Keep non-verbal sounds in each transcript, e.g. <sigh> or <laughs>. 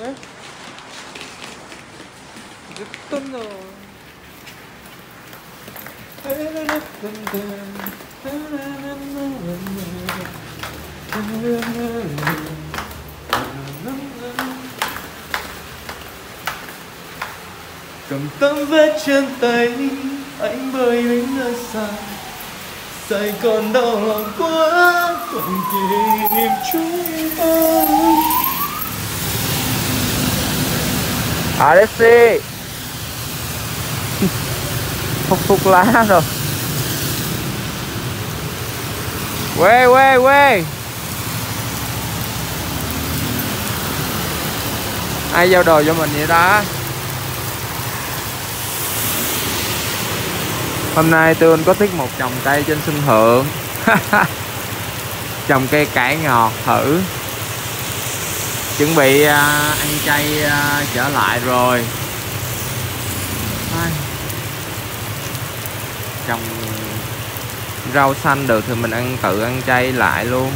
네. 늦던 너. cầm tấm vết trên tay anh bơi đến nơi xa Sài còn đau lòng quá còn kỷ niệm chúng ta AFC Phục phục lá rồi. Quê quê quê. Ai giao đồ cho mình vậy ta? Hôm nay tôi có tiết một trồng cây trên sân thượng. <laughs> Trồng cây cải ngọt thử chuẩn bị uh, ăn chay uh, trở lại rồi. Ai. trồng rau xanh được thì mình ăn tự ăn chay lại luôn.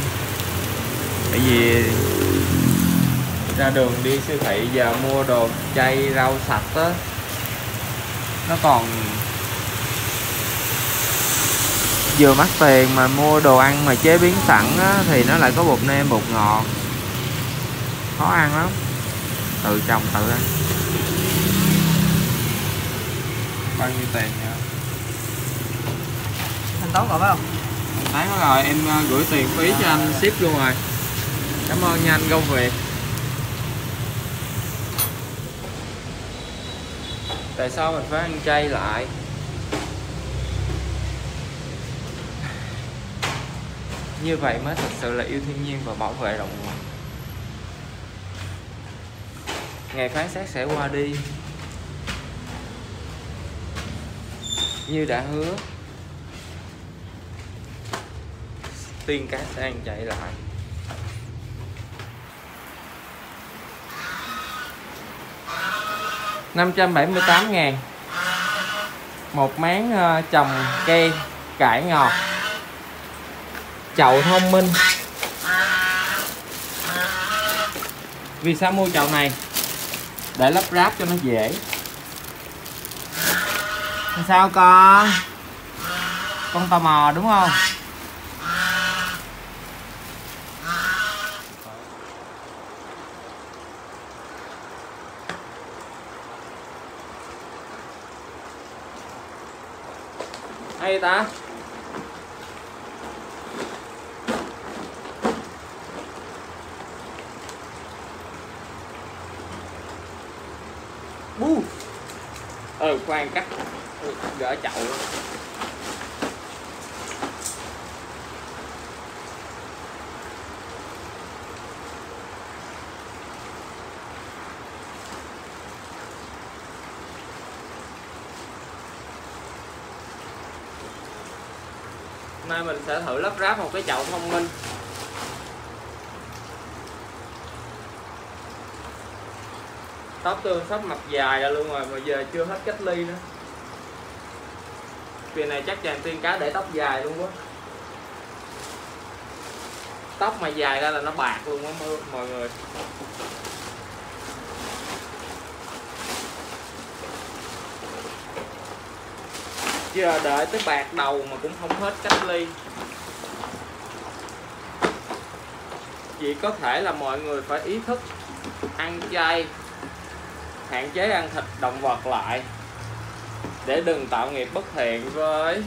Bởi vì ra đường đi siêu thị giờ mua đồ chay rau sạch á nó còn vừa mắc tiền mà mua đồ ăn mà chế biến sẵn á, thì nó lại có bột nêm bột ngọt khó ăn lắm. Tự trồng tự ăn. Bao nhiêu tiền nhỉ thanh toán rồi phải không? Thấy rồi em ờ, gửi tiền phí cho anh ship luôn rồi. Cảm ơn nha anh công việc tại sao mình phải ăn chay lại? Như vậy mới thực sự là yêu thiên nhiên và bảo vệ động vật ngày phán xét sẽ qua đi. Như đã hứa. Tiên cá sẽ ăn chạy lại. Năm trăm bảy mươi tám ngàn. Một máng ờ, trồng cây cải ngọt. Chậu thông minh. Vì sao mua chậu này? Để lắp ráp cho nó dễ. Sao con? Con tò mò đúng không? Hay ta bu ờ khoan cắt gỡ chậu luôn. Hôm nay mình sẽ thử lắp ráp một cái chậu thông minh tóc tôi sắp mặt dài ra luôn rồi, mà giờ chưa hết cách ly nữa. Kỳ này chắc chàng tiên cá để tóc dài luôn quá. Tóc mà dài ra là nó bạc luôn á mọi người. Giờ đợi tới bạc đầu mà cũng không hết cách ly. Chỉ có thể là mọi người phải ý thức ăn chay hạn chế ăn thịt động vật lại để đừng tạo nghiệp bất thiện với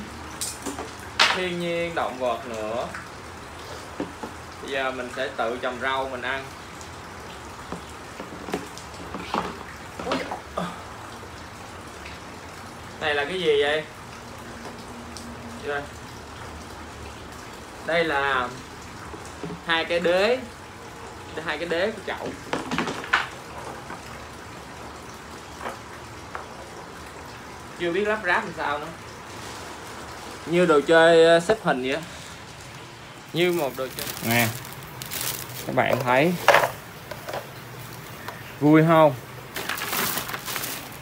thiên nhiên động vật nữa. Bây giờ mình sẽ tự trồng rau mình ăn. Này là cái gì vậy? Đây đây là hai cái đế hai cái đế của chậu chưa biết lắp ráp làm sao nữa. Như đồ chơi ờ, xếp hình vậy như một đồ chơi. Nè. Các bạn thấy. Vui không?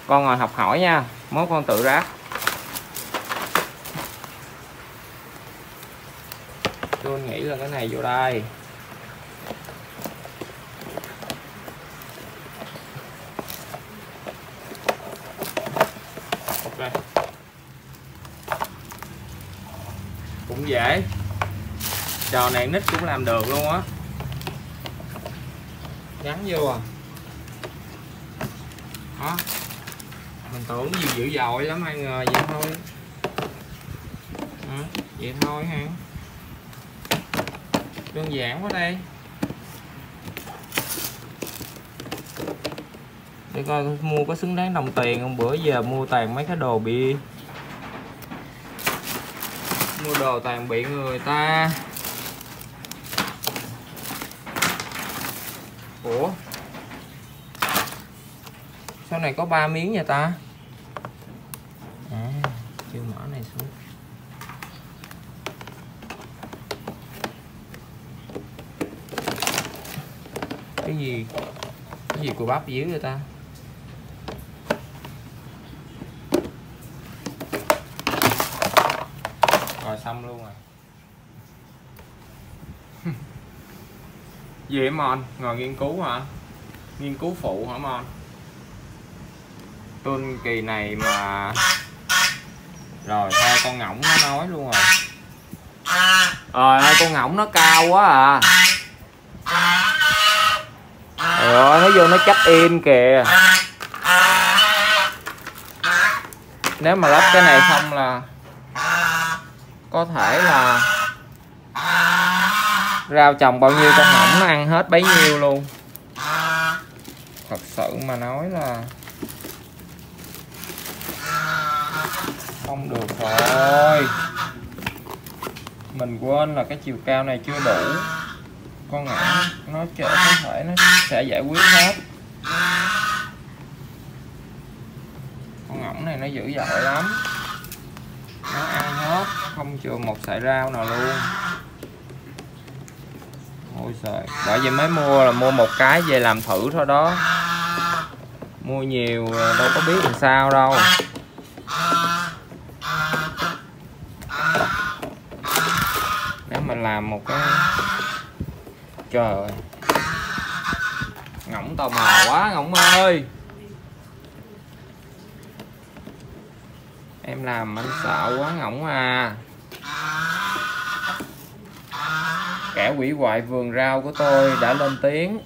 Con ngồi học hỏi nha. Mốt con tự ráp. Tôi nghĩ là cái này vô đây đây cũng dễ. Trò này nít cũng làm được luôn á. Gắn vô à. Đó. Mình tưởng gì dữ dội lắm ai ngờ vậy thôi. Đó, vậy thôi ha đơn giản quá đây. Để coi, mua có xứng đáng đồng tiền không? Bữa giờ mua toàn mấy cái đồ bị mua đồ toàn bị người ta. Ủa? Sau này có ba miếng vậy ta? À chưa mở này xuống. Cái gì cái gì của bắp dưới vậy ta? Rồi luôn rồi à. <laughs> gì mon? Ngồi nghiên cứu hả? Nghiên cứu phụ hả, mon? Tuần kỳ này mà rồi thôi con ngỗng nó nói luôn à. rồi rồi ơi con ngỗng nó cao quá à. Rồi nó vô nó chắc in kìa. Nếu mà lắp cái này xong là có thể là rau trồng bao nhiêu con ngỗng nó ăn hết bấy nhiêu luôn. Thật sự mà nói là không được rồi. Mình quên là cái chiều cao này chưa đủ. Con ngỗng nó chở có thể nó sẽ giải quyết hết. Con ngỗng này nó dữ dội lắm. Nó ăn hết không chừa một sợi rau nào luôn. Ôi trời bởi vì mới mua là mua một cái về làm thử thôi đó. Mua nhiều đâu có biết làm sao đâu. Nếu mà làm một cái, trời ơi. Ngỗng tò mò quá, ngỗng ơi. Em làm anh sợ quá ngỏng à. Kẻ quỷ hoại vườn rau của tôi đã lên tiếng.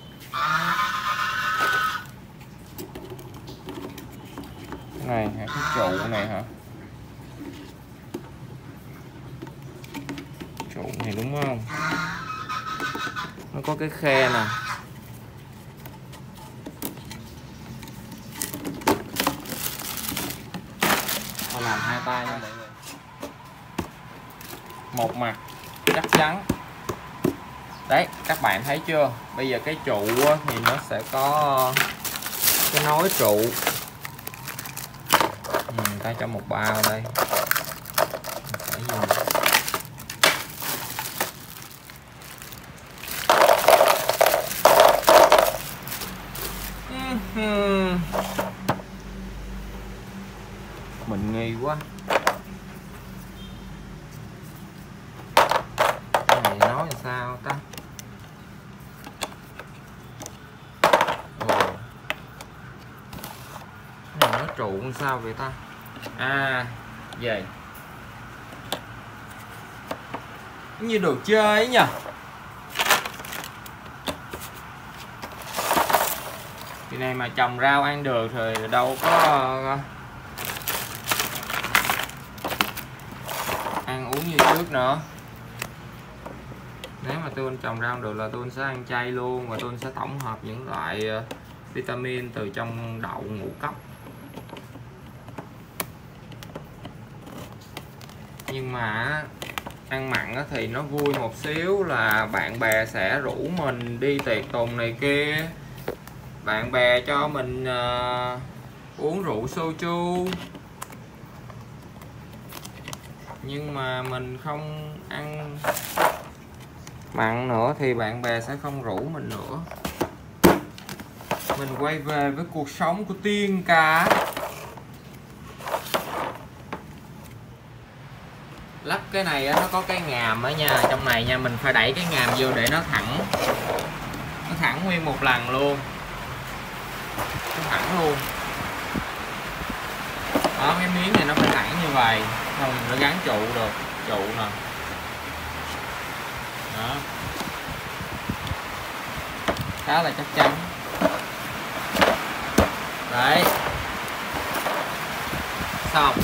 Này cái trụ này hả? Trụ này đúng không? Nó có cái khe nè. Làm hai tay nha mọi người một mặt chắc chắn. Đấy các bạn thấy chưa? Bây giờ cái trụ thì nó sẽ có cái nối trụ. Ừ, ta cho một bao đây. Phải dùng mình nghi quá cái này nói là sao ta Ồ. cái này nó trụ làm sao vậy ta? À vậy. Như đồ chơi ấy nhỉ? Kỳ này mà trồng rau ăn được thì đâu có ờ, ăn uống như trước nữa. Nếu mà tôi trồng rau được là tôi sẽ ăn chay luôn và tôi sẽ tổng hợp những loại ờ, vitamin từ trong đậu ngũ cốc. Nhưng mà ăn mặn thì nó vui một xíu là bạn bè sẽ rủ mình đi tiệc tùng này kia. Bạn bè cho mình uh, uống rượu soju. Nhưng mà mình không ăn mặn nữa thì bạn bè sẽ không rủ mình nữa. Mình quay về với cuộc sống của tiên cá lắp cái này nó có cái ngàm ở nha. Trong này nha, mình phải đẩy cái ngàm vô để nó thẳng. Nó thẳng nguyên một lần luôn. Nó thẳng luôn. Đó, cái miếng này nó phải thẳng như vậy. Không nó gắn trụ được. Trụ nè. Đó. Khá là chắc chắn. Đấy. Xong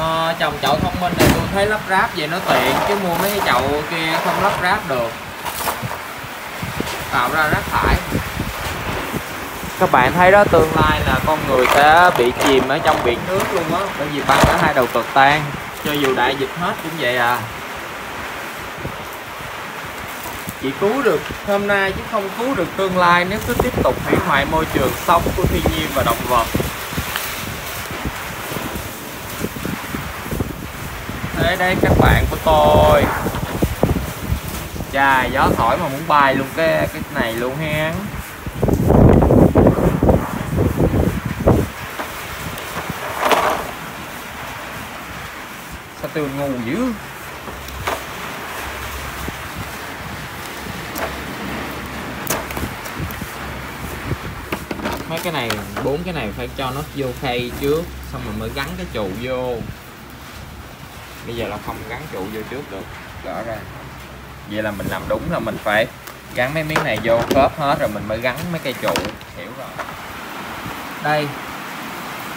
à, trồng chậu thông minh này tôi thấy lắp ráp vậy nó tiện chứ mua mấy cái chậu kia không lắp ráp được. Tạo ra rác thải. Các bạn thấy đó tương lai là con người sẽ bị chìm ở trong biển nước luôn á bởi vì băng ở hai đầu cực tan. Cho dù đại dịch hết cũng vậy à. Chỉ cứu được hôm nay chứ không cứu được tương lai nếu cứ tiếp tục hủy hoại môi trường sống của thiên nhiên và động vật thế đây các bạn của tôi. Chà, gió thổi mà muốn bay luôn cái cái này luôn ha. Sao tôi ngu dữ? Mấy cái này, bốn cái này phải cho nó vô khay trước, xong rồi mới gắn cái trụ vô bây giờ là không gắn trụ vô trước được. Rõ ra vậy là mình làm đúng là mình phải gắn mấy miếng này vô khớp hết rồi mình mới gắn mấy cây trụ. Hiểu rồi. Đây.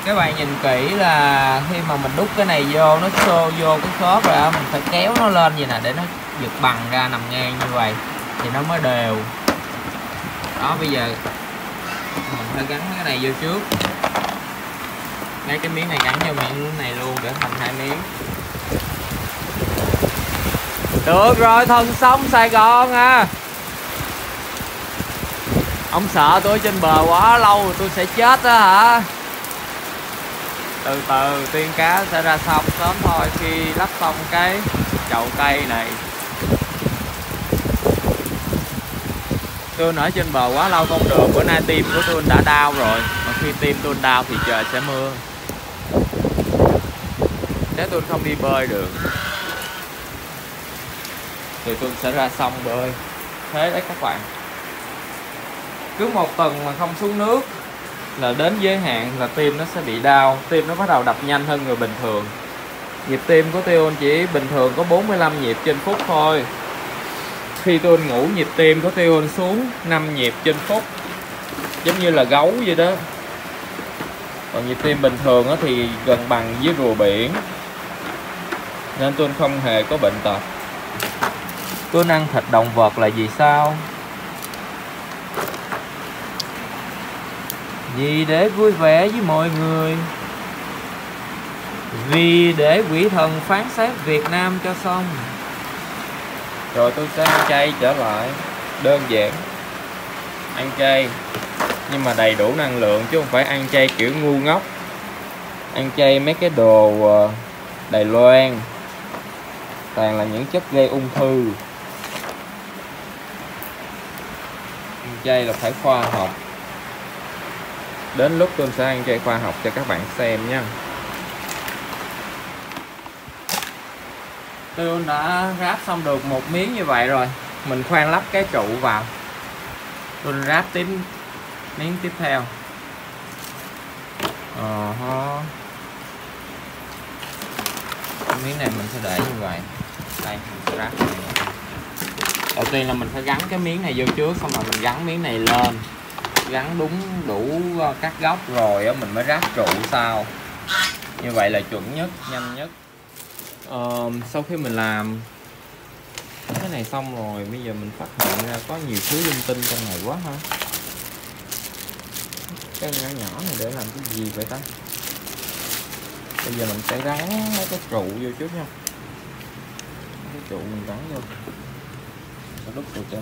Các bạn nhìn kỹ là khi mà mình đút cái này vô nó xô vô cái khớp rồi mình phải kéo nó lên vậy nè để nó giật bằng ra nằm ngang như vậy thì nó mới đều. Đó bây giờ mình phải gắn cái này vô trước. Lấy cái miếng này gắn vô miếng này luôn để thành hai miếng được rồi thân sông Sài Gòn à. Ông sợ tôi trên bờ quá, lâu rồi tôi sẽ chết đó hả? Từ từ, tiên cá sẽ ra sông sớm thôi, khi lắp xong cái chậu cây này. Tôi ở trên bờ quá lâu không được, bữa nay tim của tôi đã đau rồi. Mà khi tim tôi đau thì trời sẽ mưa. Nếu tôi không đi bơi được thì tôi sẽ ra sông bơi. Thế đấy các bạn. Cứ một tuần mà không xuống nước là đến giới hạn là tim nó sẽ bị đau, tim nó bắt đầu đập nhanh hơn người bình thường. Nhịp tim của tôi chỉ bình thường có 45 nhịp trên phút thôi. Khi tôi ngủ, nhịp tim của tôi xuống 5 nhịp trên phút. Giống như là gấu vậy đó. Còn nhịp tim bình thường thì gần bằng với rùa biển. Nên tôi không hề có bệnh tật tôi ăn thịt động vật là vì sao? Vì để vui vẻ với mọi người. Vì để quỷ thần phán xét Việt Nam cho xong. Rồi tôi sẽ ăn chay trở lại. Đơn giản. Ăn chay. Nhưng mà đầy đủ năng lượng chứ không phải ăn chay kiểu ngu ngốc. Ăn chay mấy cái đồ ờ, Đài Loan. Toàn là những chất gây ung thư. Chay là phải khoa học. Đến lúc tôi sẽ ăn chay khoa học cho các bạn xem nha. Tôi đã ráp xong được một miếng như vậy rồi. Mình khoan lắp cái trụ vào. Tôi ráp tiếp miếng tiếp theo. Uh -huh. miếng này mình sẽ để như vậy. Đây, mình sẽ ráp này đầu tiên là mình phải gắn cái miếng này vô trước xong rồi mình gắn miếng này lên. Gắn đúng đủ ờ, các góc rồi á mình mới ráp trụ sau. Như vậy là chuẩn nhất nhanh nhất. Uh, sau khi mình làm cái này xong rồi bây giờ mình phát hiện ra có nhiều thứ linh tinh trong này quá ha. Cái nhỏ nhỏ này để làm cái gì vậy ta? Bây giờ mình sẽ gắn mấy cái trụ vô trước nha. Cái trụ mình gắn vô có lúc tôi chơi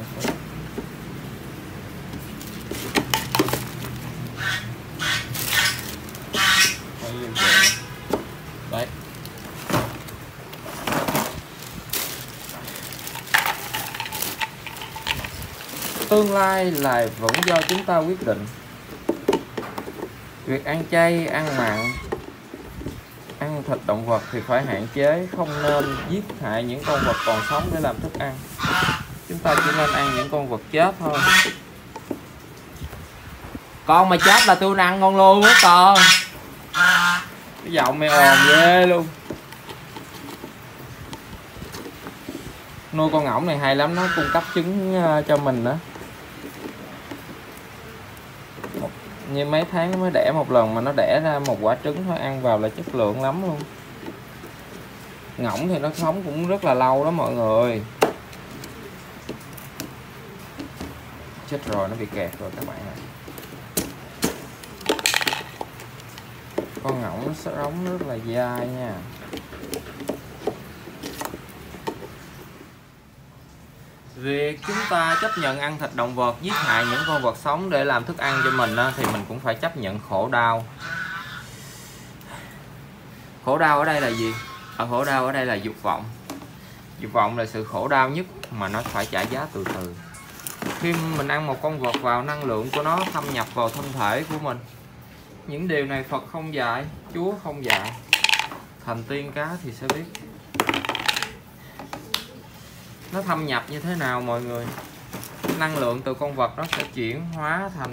đấy tương lai là vẫn do chúng ta quyết định. Việc ăn chay, ăn mặn, ăn thịt động vật thì phải hạn chế, không nên giết hại những con vật còn sống để làm thức ăn ta chỉ nên ăn những con vật chết thôi. Con mà chết là tôi ăn con luôn á, con. Cái giọng mày ồn ghê luôn. Nuôi con ngỗng này hay lắm, nó cung cấp trứng ờ, cho mình đó như mấy tháng nó mới đẻ một lần mà nó đẻ ra một quả trứng thôi, ăn vào là chất lượng lắm luôn. Ngỗng thì nó sống cũng rất là lâu đó mọi người. Chết rồi nó bị kẹt rồi các bạn ạ con ngỗng nó rống rất là dai nha Việc chúng ta chấp nhận ăn thịt động vật, giết hại những con vật sống để làm thức ăn cho mình thì mình cũng phải chấp nhận khổ đau. Khổ đau ở đây là gì? Ở khổ đau ở đây là dục vọng. Dục vọng là sự khổ đau nhất mà nó phải trả giá từ từ. Khi mình ăn một con vật vào năng lượng của nó thâm nhập vào thân thể của mình. Những điều này Phật không dạy, Chúa không dạy. Thành tiên cá thì sẽ biết nó thâm nhập như thế nào mọi người năng lượng từ con vật nó sẽ chuyển hóa thành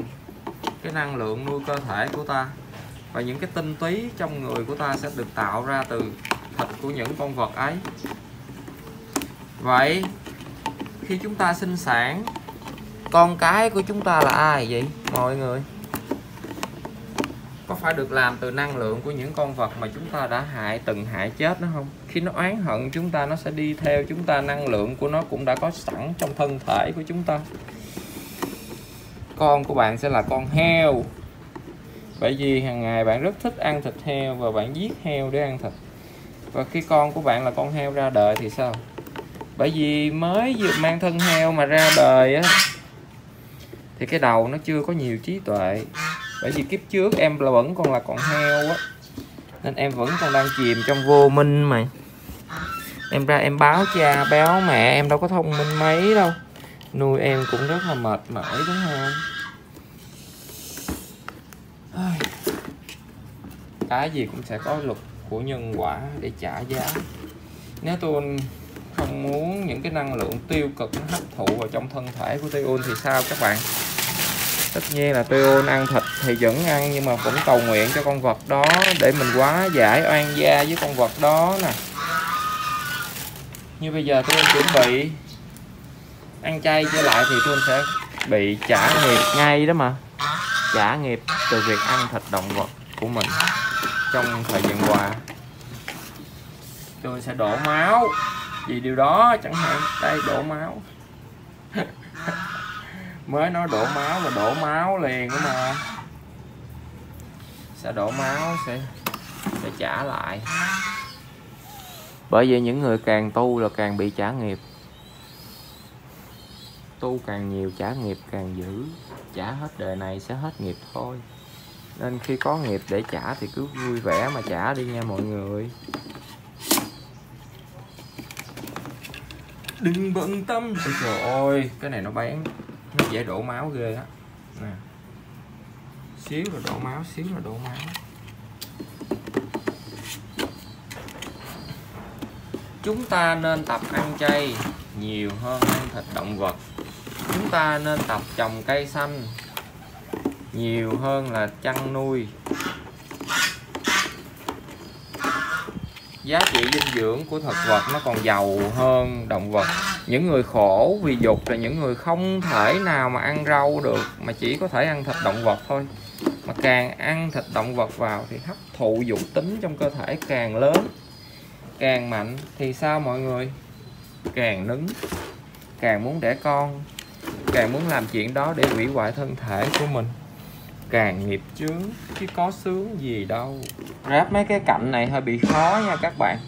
cái năng lượng nuôi cơ thể của ta và những cái tinh túy trong người của ta sẽ được tạo ra từ thịt của những con vật ấy vậy khi chúng ta sinh sản con cái của chúng ta là ai vậy, mọi người? Có phải được làm từ năng lượng của những con vật mà chúng ta đã hại, từng hại chết nó không? Khi nó oán hận chúng ta, nó sẽ đi theo chúng ta, năng lượng của nó cũng đã có sẵn trong thân thể của chúng ta. Con của bạn sẽ là con heo. Bởi vì hàng ngày bạn rất thích ăn thịt heo và bạn giết heo để ăn thịt. Và khi con của bạn là con heo ra đời thì sao? Bởi vì mới vừa mang thân heo mà ra đời á thì cái đầu nó chưa có nhiều trí tuệ. Bởi vì kiếp trước em là vẫn còn là con heo á. Nên em vẫn còn đang chìm trong vô minh mà. Em ra em báo cha, báo mẹ, em đâu có thông minh mấy đâu. Nuôi em cũng rất là mệt mỏi, đúng không? Cái gì cũng sẽ có luật của nhân quả để trả giá. Nếu tôi không muốn những cái năng lượng tiêu cực nó hấp thụ vào trong thân thể của tôi thì sao các bạn? Tất nhiên là tôi ăn thịt thì vẫn ăn nhưng mà cũng cầu nguyện cho con vật đó để mình quá giải oan gia với con vật đó nè. Như bây giờ tôi chuẩn bị ăn chay trở lại thì tôi sẽ bị trả nghiệp ngay đó mà. Trả nghiệp từ việc ăn thịt động vật của mình trong thời gian qua. Tôi sẽ đổ máu vì điều đó chẳng hạn, đây, đổ máu. <laughs> Mới nói đổ máu là đổ máu liền đó mà. Sẽ đổ máu, sẽ sẽ trả lại. Bởi vì những người càng tu là càng bị trả nghiệp. Tu càng nhiều, trả nghiệp càng dữ. Trả hết đời này sẽ hết nghiệp thôi. Nên khi có nghiệp để trả thì cứ vui vẻ mà trả đi nha mọi người đừng bận tâm. Ôi trời ơi, cái này nó bán. Nó dễ đổ máu ghê á. Nè. Xíu là đổ máu, xíu là đổ máu. Chúng ta nên tập ăn chay nhiều hơn ăn thịt động vật. Chúng ta nên tập trồng cây xanh nhiều hơn là chăn nuôi giá trị dinh dưỡng của thực vật nó còn giàu hơn động vật. Những người khổ vì dục là những người không thể nào mà ăn rau được, mà chỉ có thể ăn thịt động vật thôi. Mà càng ăn thịt động vật vào thì hấp thụ dục tính trong cơ thể càng lớn, càng mạnh thì sao mọi người? Càng nứng, càng muốn đẻ con, càng muốn làm chuyện đó để hủy hoại thân thể của mình càng nghiệp chướng, chứ có sướng gì đâu. Ráp mấy cái cạnh này hơi bị khó nha các bạn.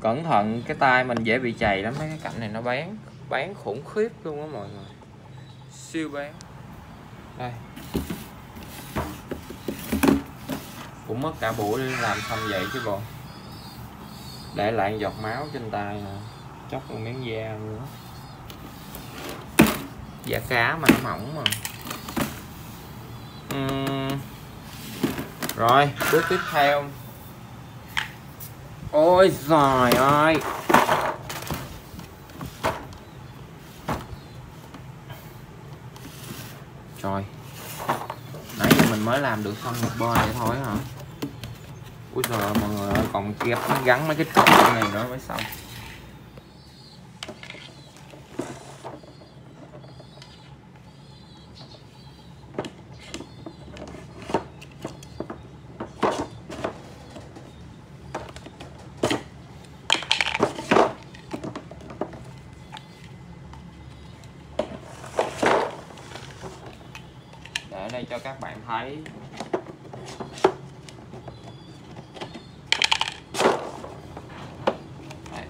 Cẩn thận, cái tay mình dễ bị chày lắm, mấy cái cạnh này nó bán bán khủng khiếp luôn á mọi người. Siêu bán. Đây. Cũng mất cả buổi để làm xong vậy chứ còn để lại giọt máu trên tay nè, chóc một miếng da nữa. Da cá mà nó mỏng mà uhm. rồi, bước tiếp theo. Ôi giời ơi. Trời. Nãy giờ mình mới làm được xong một bơ vậy thôi hả? Ui giời mọi người ơi, còn kẹp, gắn mấy cái cọc này nữa mới xong. Đây cho các bạn thấy. Đây.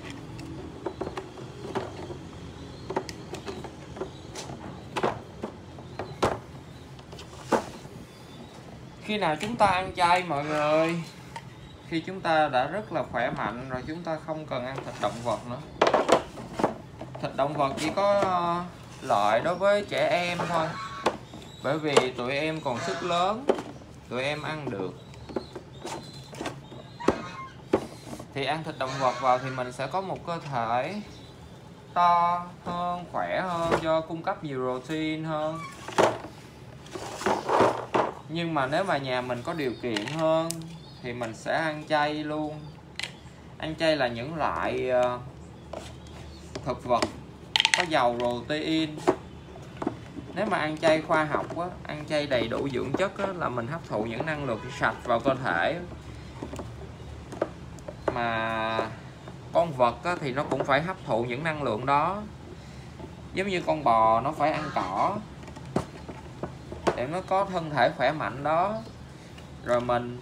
khi nào chúng ta ăn chay mọi người? Khi chúng ta đã rất là khỏe mạnh rồi chúng ta không cần ăn thịt động vật nữa. Thịt động vật chỉ có ờ, lợi đối với trẻ em thôi bởi vì tụi em còn sức lớn, tụi em ăn được. Thì ăn thịt động vật vào thì mình sẽ có một cơ thể to hơn, khỏe hơn, do cung cấp nhiều protein hơn. Nhưng mà nếu mà nhà mình có điều kiện hơn thì mình sẽ ăn chay luôn. Ăn chay là những loại ờ, thực vật có giàu protein nếu mà ăn chay khoa học á, ăn chay đầy đủ dưỡng chất á, là mình hấp thụ những năng lượng sạch vào cơ thể. Mà con vật á, thì nó cũng phải hấp thụ những năng lượng đó. Giống như con bò nó phải ăn cỏ để nó có thân thể khỏe mạnh đó. Rồi mình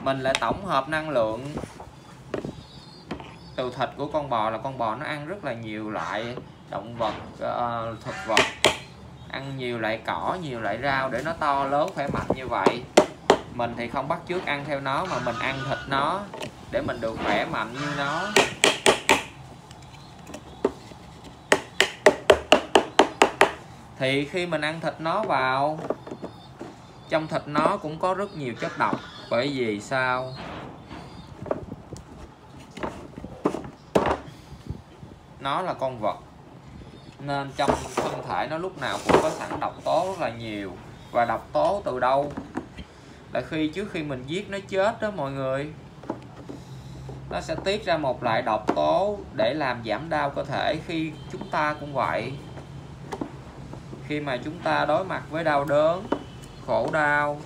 mình lại tổng hợp năng lượng từ thịt của con bò là con bò nó ăn rất là nhiều loại động vật uh, thực vật. Ăn nhiều loại cỏ nhiều loại rau để nó to lớn khỏe mạnh như vậy. Mình thì không bắt chước ăn theo nó mà mình ăn thịt nó để mình được khỏe mạnh như nó. Thì khi mình ăn thịt nó vào trong thịt nó cũng có rất nhiều chất độc. Bởi vì sao? Nó là con vật nên trong thân thể nó lúc nào cũng có sẵn độc tố rất là nhiều. Và độc tố từ đâu? Là khi trước khi mình giết nó chết đó mọi người. Nó sẽ tiết ra một loại độc tố để làm giảm đau cơ thể khi chúng ta cũng vậy. Khi mà chúng ta đối mặt với đau đớn, khổ đau,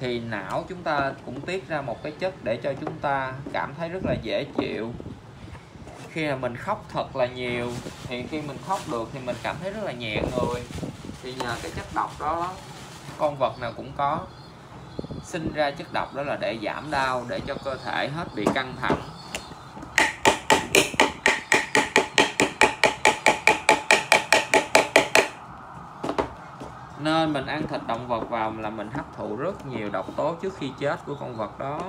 thì não chúng ta cũng tiết ra một cái chất để cho chúng ta cảm thấy rất là dễ chịu khi mà mình khóc thật là nhiều, thì khi mình khóc được thì mình cảm thấy rất là nhẹ người. Thì nhờ cái chất độc đó, con vật nào cũng có. Sinh ra chất độc đó là để giảm đau, để cho cơ thể hết bị căng thẳng. Nên mình ăn thịt động vật vào là mình hấp thụ rất nhiều độc tố trước khi chết của con vật đó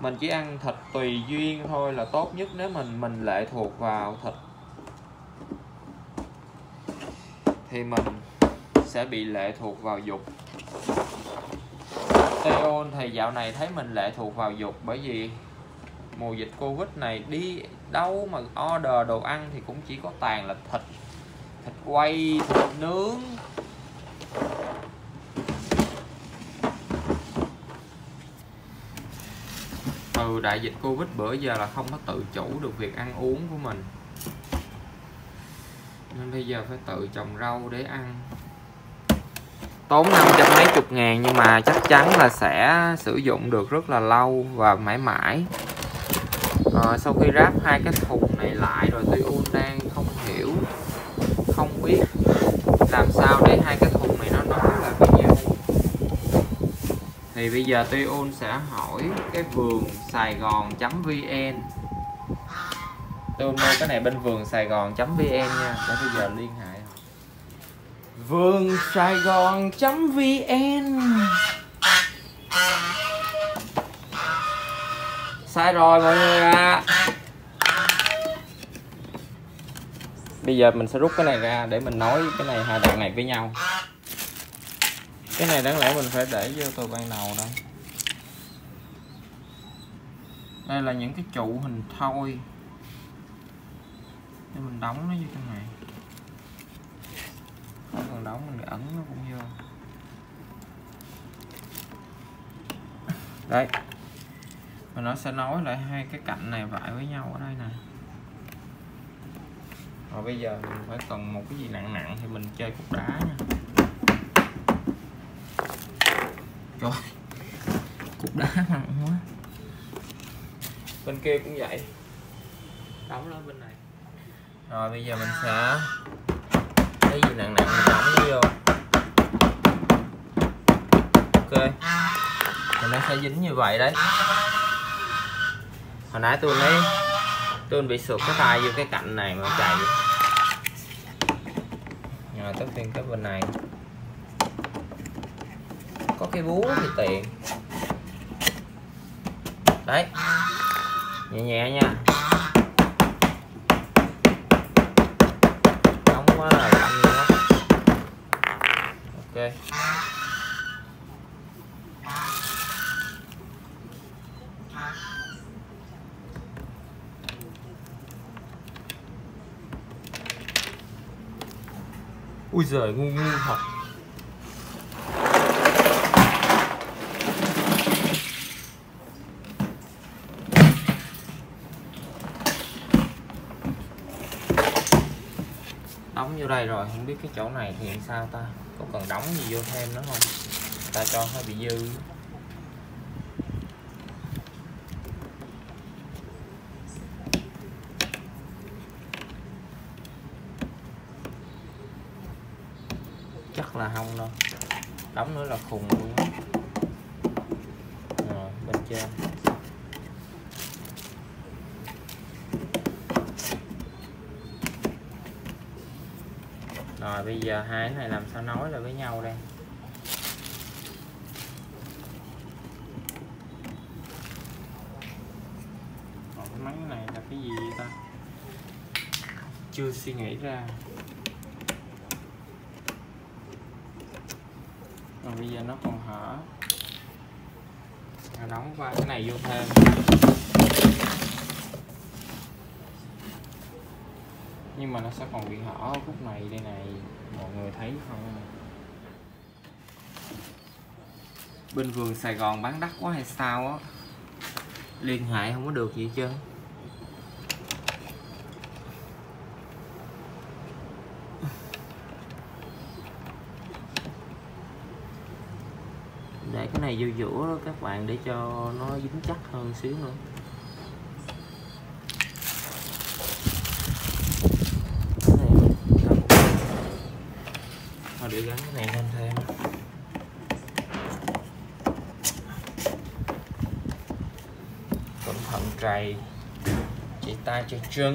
mình chỉ ăn thịt tùy duyên thôi là tốt nhất nếu mình mình lệ thuộc vào thịt. Thì mình sẽ bị lệ thuộc vào dục. Teon thì dạo này thấy mình lệ thuộc vào dục bởi vì mùa dịch Covid này đi đâu mà order đồ ăn thì cũng chỉ có toàn là thịt. Thịt quay, thịt nướng. Từ đại dịch Covid bữa giờ là không có tự chủ được việc ăn uống của mình. Nên bây giờ phải tự trồng rau để ăn. Tốn năm trăm mấy chục ngàn nhưng mà chắc chắn là sẽ sử dụng được rất là lâu và mãi mãi. À, sau khi ráp hai cái thùng này lại rồi tôi đang không hiểu không biết làm sao để hai cái thùng này nó nói là với nhau thì bây giờ tôi sẽ hỏi cái vườn sài gòn.vn tôi mua cái này bên vườn sài gòn.vn nha. Để bây giờ liên hệ. Vườn sài gòn.vn sai rồi, mọi người ạ. À. bây giờ mình sẽ rút cái này ra để mình nối cái này hai đoạn này với nhau cái này đáng lẽ mình phải để vô từ ban đầu đây đây là những cái trụ hình thoi. Để mình đóng nó vô trong này. Không cần đóng mình ẩn nó cũng vô. Đây. Và nó sẽ nối lại hai cái cạnh này lại với nhau ở đây nè. Rồi bây giờ mình phải cần một cái gì nặng nặng thì mình chơi cục đá nha. Trời cục đá nặng quá. Bên kia cũng vậy. Đóng lên bên này. Rồi bây giờ mình sẽ lấy gì nặng nặng mình đóng nó vô. Ok. Thì nó sẽ dính như vậy đấy. Hồi nãy tôi lấy tôi bị sụt cái tay vô cái cạnh này mà chạy. Rồi tới phiên cái bên này có cái búa thì tiện. Đấy. Nhẹ nhẹ nha. Nóng quá là lạnh quá ok. Ui giời, ngu ngu học đóng vô đây rồi, không biết cái chỗ này thì sao ta? Có cần đóng gì vô thêm nữa không? Ta cho hơi bị dư. Chắc là không đâu. Đóng nữa là khùng luôn rồi, bên trên. Rồi bây giờ hai cái này làm sao nối lại với nhau đây? Còn cái máy này là cái gì vậy ta? Chưa suy nghĩ ra. Rồi bây giờ nó còn hở. À, đóng qua cái này vô thêm. Nhưng mà nó sẽ còn bị hở khúc này đây này. Mọi người thấy không? Bên vườn Sài Gòn bán đắt quá hay sao á? Liên hệ không có được gì chứ để cái này vô giữa đó, các bạn để cho nó dính chắc hơn xíu nữa. ត្រៃចេះតាចេះជឹង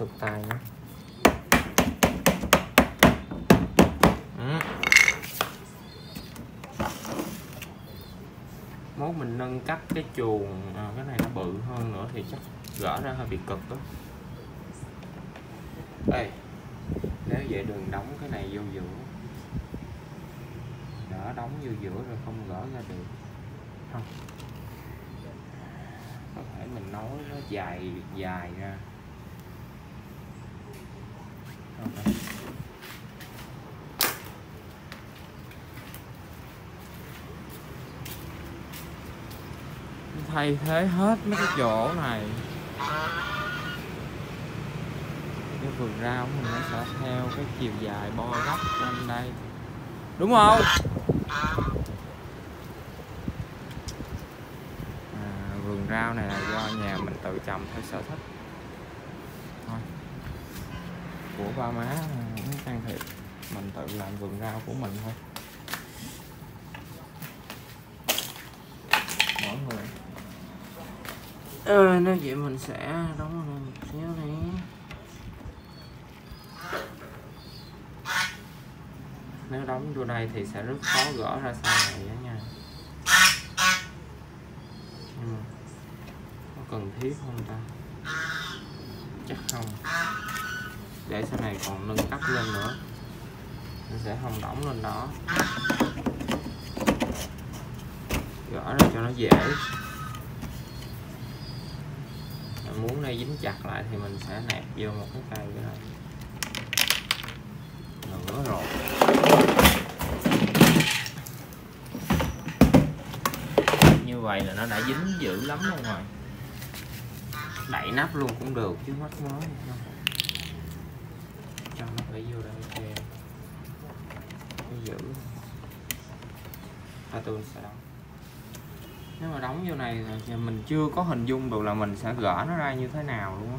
sụp sụt nhé. Ừ. mốt mình nâng cấp cái chuồng à, cái này nó bự hơn nữa thì chắc gỡ ra hơi bị cực đó. Đây nếu vậy đừng đóng cái này vô giữa. Đỡ đóng vô giữa rồi không gỡ ra được. Không. Có thể mình nối nó dài dài ra thay thế hết mấy cái chỗ này. Cái vườn rau mình nó sẽ theo cái chiều dài bo góc quanh đây. Đúng không? À, vườn rau này là do nhà mình tự trồng theo sở thích thôi của ba má không can thiệp. Mình tự làm vườn rau của mình thôi. Mỗi người. Ờ, nếu vậy mình sẽ đóng lên một xíu này nếu đóng vô đây thì sẽ rất khó gỡ ra sau này đó nha. Nhưng mà có cần thiết không ta? Chắc không để sau này còn nâng cấp lên nữa. Mình sẽ không đóng lên đó. Gỡ ra cho nó dễ. Này dính chặt lại thì mình sẽ nẹp vô một cái cây cái này. Nữa rồi. Như vậy là nó đã dính dữ lắm luôn rồi. Đậy nắp luôn cũng được chứ mắc mới cho nó phải vô đây kèm nó giữ và tôi sẽ đóng nếu mà đóng vô này thì mình chưa có hình dung được là mình sẽ gỡ nó ra như thế nào luôn á.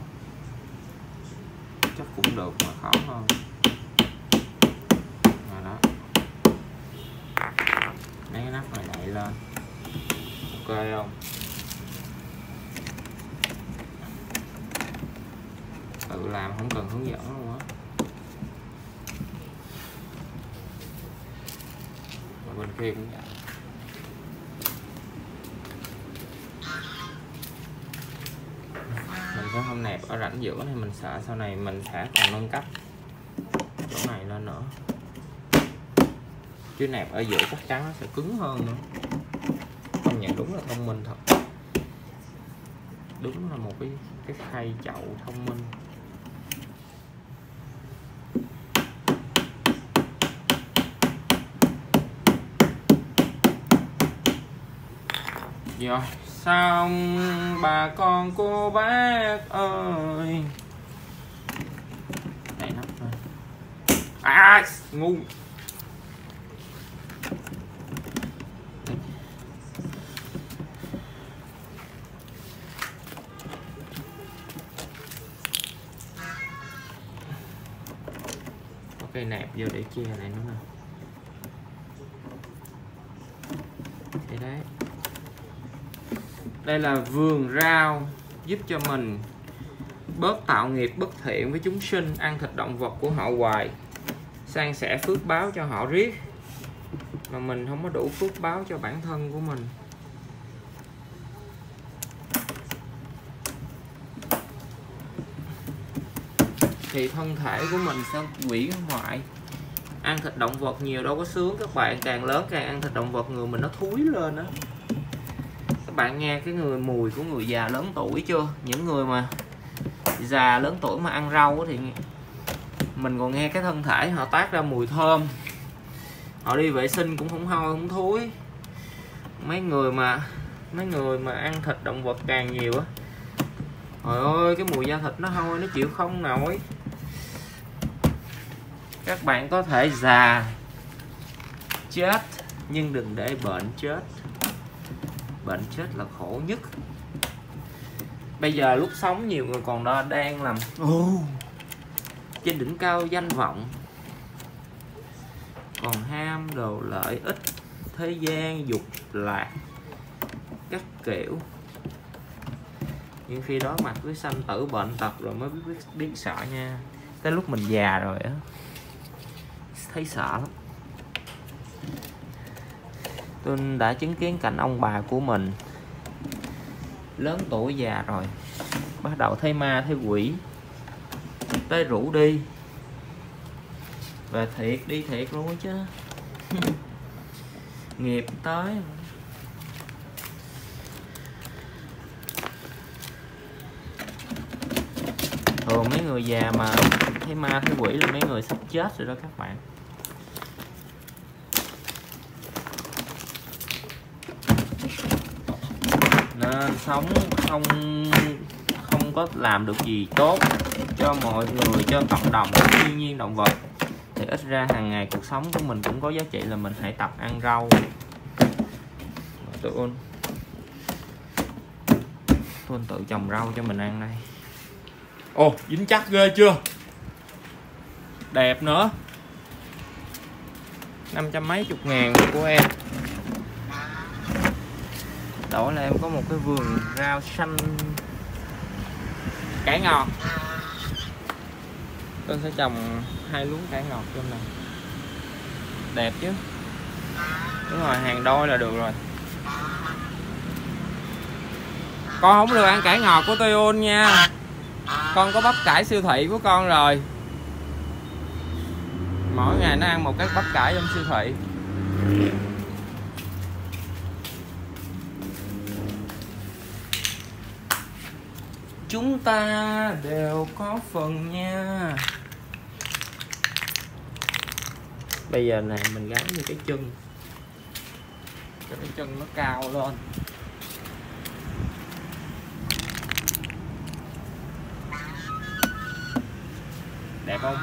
Chắc cũng được mà khó hơn. Rồi đó. Lấy cái nắp này đậy lên. Ok không? Tự làm không cần hướng dẫn luôn á mình sẽ không nẹp ở rãnh giữa này mình sợ sau này mình sẽ còn nâng cấp. Chỗ này lên nữa. Chứ nẹp ở giữa chắc chắn nó sẽ cứng hơn nữa. Công nhận đúng là thông minh thật. Đúng là một cái cái khay chậu thông minh. Rồi xong, bà con cô bác ơi. Này, nắp rồi à ngu. Có cây nẹp vô để che này nữa nè đây đấy đây là vườn rau giúp cho mình bớt tạo nghiệp bất thiện với chúng sinh, ăn thịt động vật của họ hoài, san sẻ phước báo cho họ riết. Mà mình không có đủ phước báo cho bản thân của mình. Thì thân thể của mình sẽ quỷ hoại? Ăn thịt động vật nhiều đâu có sướng các bạn, càng lớn càng ăn thịt động vật người mình nó thúi lên á bạn nghe cái người mùi của người già lớn tuổi chưa? Những người mà già lớn tuổi mà ăn rau thì mình còn nghe cái thân thể họ tác ra mùi thơm. Họ đi vệ sinh cũng không hôi không thối. Mấy người mà mấy người mà ăn thịt động vật càng nhiều á, trời ơi, cái mùi da thịt nó hôi, nó chịu không nổi. Các bạn có thể già, chết, nhưng đừng để bệnh chết bệnh chết là khổ nhất. Bây giờ lúc sống nhiều người còn đó đang làm oh, trên đỉnh cao danh vọng. Còn ham đồ lợi ích thế gian dục lạc các kiểu. Nhưng khi đó mặt với sanh tử bệnh tật rồi mới biết, biết, biết sợ nha. Tới lúc mình già rồi á thấy sợ lắm tôi đã chứng kiến cảnh ông bà của mình lớn tuổi già rồi, bắt đầu thấy ma, thấy quỷ, tới rủ đi. Và thiệt đi thiệt luôn chứ. <laughs> Nghiệp tới. Thường mấy người già mà thấy ma, thấy quỷ là mấy người sắp chết rồi đó các bạn. Sống không không có làm được gì tốt cho mọi người, cho cộng đồng, cho thiên nhiên, động vật. Thì ít ra hàng ngày cuộc sống của mình cũng có giá trị là mình hãy tập ăn rau. Tôi ôn tôi tự trồng rau cho mình ăn đây. Ồ, dính chắc ghê chưa? Đẹp nữa. Năm trăm mấy chục ngàn của em đổi là em có một cái vườn rau xanh cải ngọt. Tôi sẽ trồng hai luống cải ngọt trong này. Đẹp chứ? Đúng rồi, hàng đôi là được rồi. Con không được ăn cải ngọt của tôi, ôn, nha. Con có bắp cải siêu thị của con rồi. Mỗi ngày nó ăn một cái bắp cải trong siêu thị. Chúng ta đều có phần nha. Bây giờ này mình gắn như cái chân. Cho cái chân nó cao lên. Đẹp không?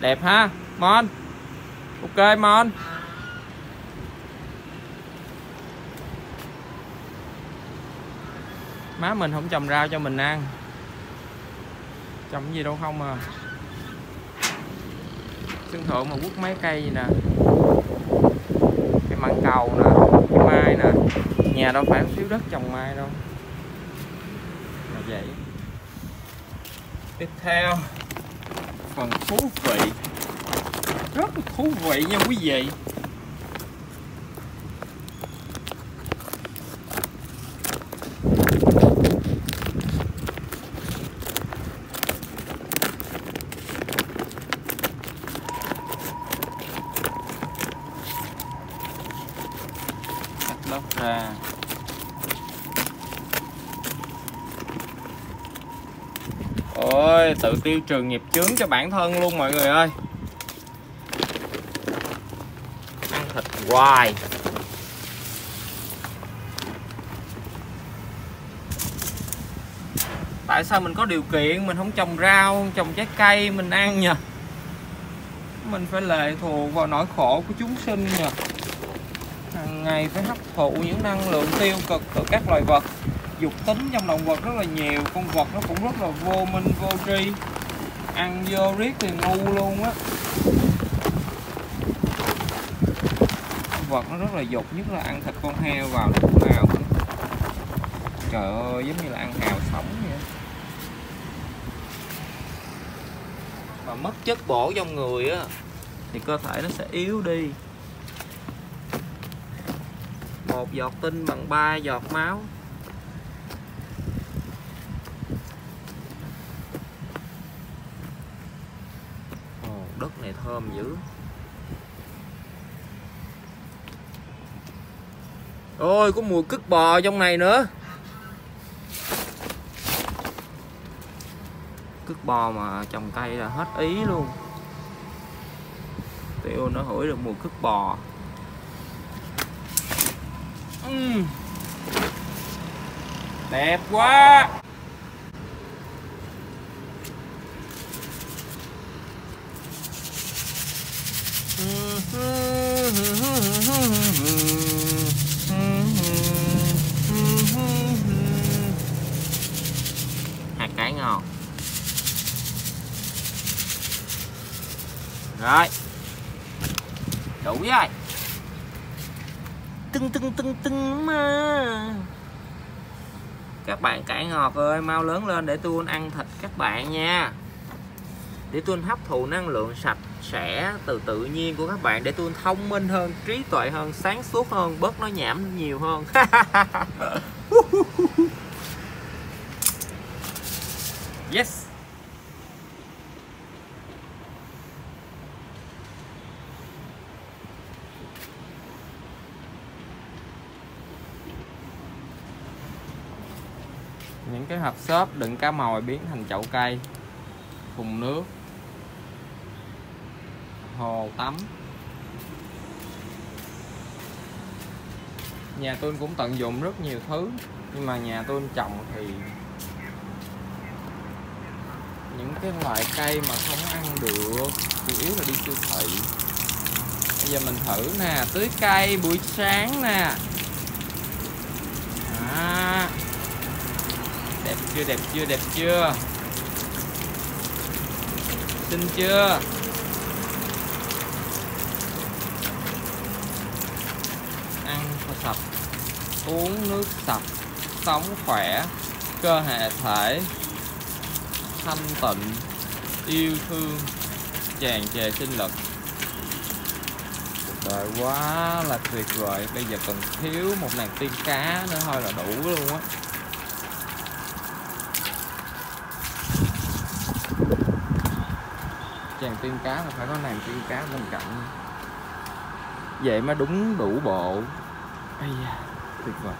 Đẹp ha mon. Ok mon má mình không trồng rau cho mình ăn. Trồng gì đâu không à. Sân thượng mà quất mấy cây gì nè. Cái mảng cầu nè, cái mai nè. Nhà đâu phải xíu đất trồng mai đâu. Là vậy. Tiếp theo, phần thú vị. Rất thú vị nha quý vị. Cắt ra. Ôi, tự tiêu trừ nghiệp chướng cho bản thân luôn mọi người ơi. Ăn thịt hoài. Tại sao mình có điều kiện? Mình không trồng rau, trồng trái cây, mình ăn nhỉ mình phải lệ thuộc vào nỗi khổ của chúng sinh nhỉ ngày phải hấp thụ những năng lượng tiêu cực từ các loài vật. Dục tính trong động vật rất là nhiều, con vật nó cũng rất là vô minh, vô tri. Ăn vô riết thì ngu luôn á. Con vật nó rất là dục, nhất là ăn thịt con heo vào lúc nào cũng trời ơi, giống như là ăn hào sống vậy mà mất chất bổ trong người á, thì cơ thể nó sẽ yếu đi một giọt tinh bằng ba giọt máu. Ồ, đất này thơm dữ. Ôi có mùi cứt bò trong này nữa. Cứt bò mà trồng cây là hết ý luôn. Tiêu nó hửi được mùi cứt bò. Ừ. Đẹp quá. Hạt cải ngọt. Rồi. Đủ rồi tưng tưng tưng tưng mà các bạn cải ngọt ơi, mau lớn lên để tôi ăn thịt các bạn nha. Để tôi hấp thụ năng lượng sạch sẽ từ tự nhiên của các bạn, để tôi thông minh hơn, trí tuệ hơn, sáng suốt hơn, bớt nói nhảm nhiều hơn. <laughs> Yes. Những cái hộp xốp đựng cá mồi biến thành chậu cây, thùng nước, hồ tắm. Nhà tôi cũng tận dụng rất nhiều thứ, nhưng mà nhà tôi trồng thì những cái loại cây mà không ăn được, chủ yếu là đi siêu thị. Bây giờ mình thử nè, tưới cây buổi sáng nè à, đẹp chưa đẹp chưa đẹp chưa? Xinh chưa? Ăn sạch, uống nước sạch, sống khỏe, cơ hệ thể, thanh tịnh, yêu thương, tràn trề sinh lực. Trời quá là tuyệt vời, bây giờ còn thiếu một nàng tiên cá nữa thôi là đủ luôn á chàng tiên cá là phải có nàng tiên cá bên cạnh. Vậy mới đúng đủ bộ. Ây da, tuyệt vời.